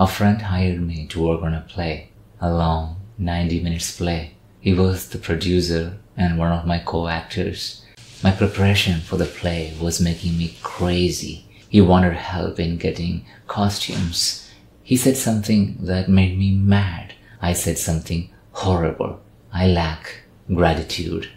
A friend hired me to work on a play, a long 90 minutes play. He was the producer and one of my co-actors. My preparation for the play was making me crazy. He wanted help in getting costumes. He said something that made me mad. I said something horrible. I lack gratitude.